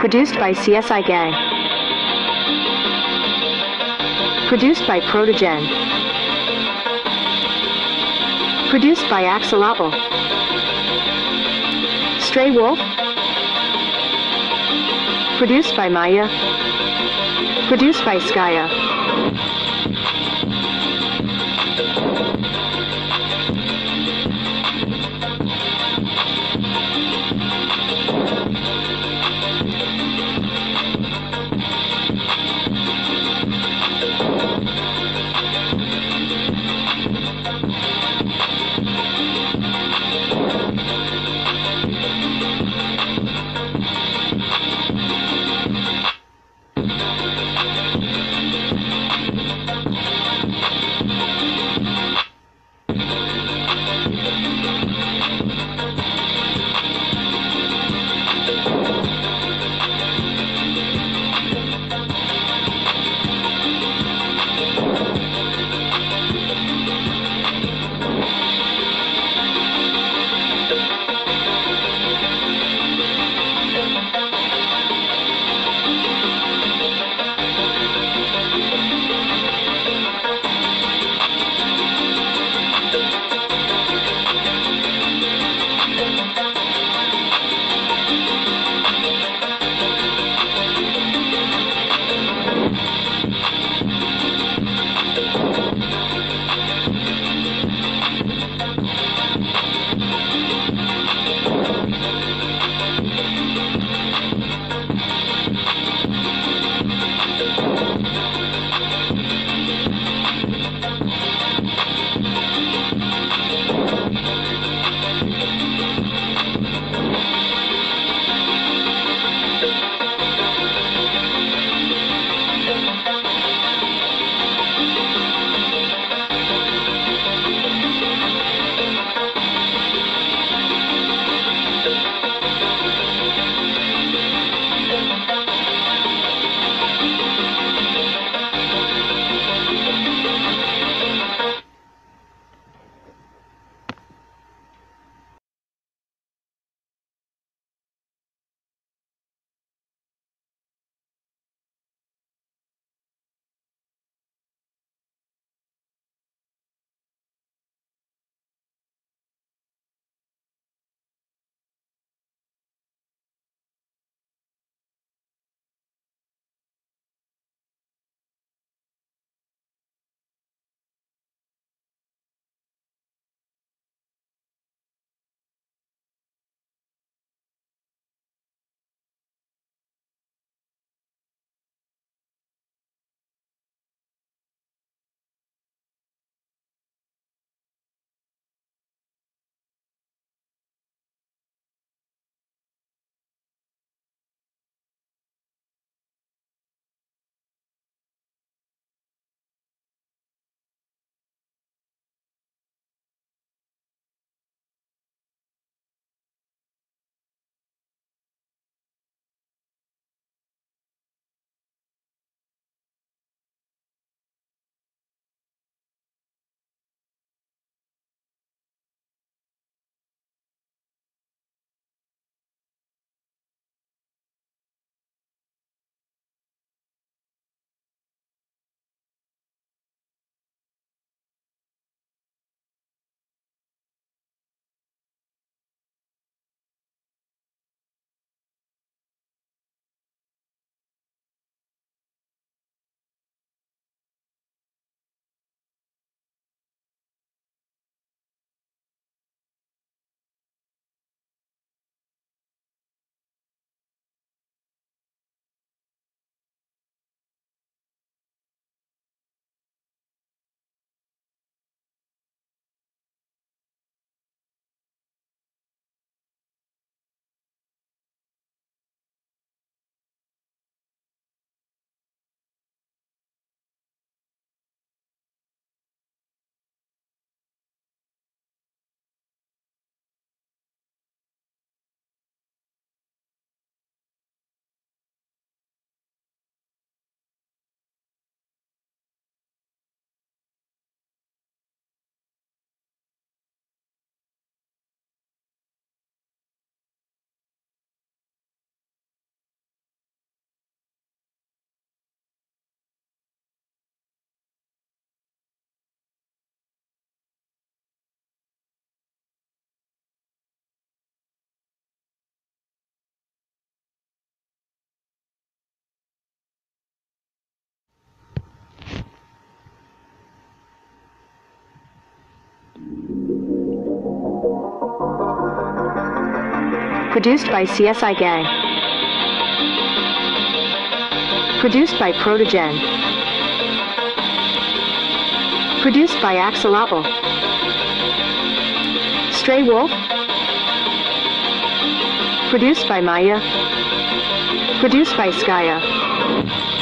Produced by CSI Gang. Produced by Protogen. Produced by Axel Apple. Stray Wolf. Produced by Maya. Produced by Skya. Produced by CSI Gang. Produced by Protogen. Produced by Axolotl. Stray Wolf. Produced by Maya. Produced by Skya.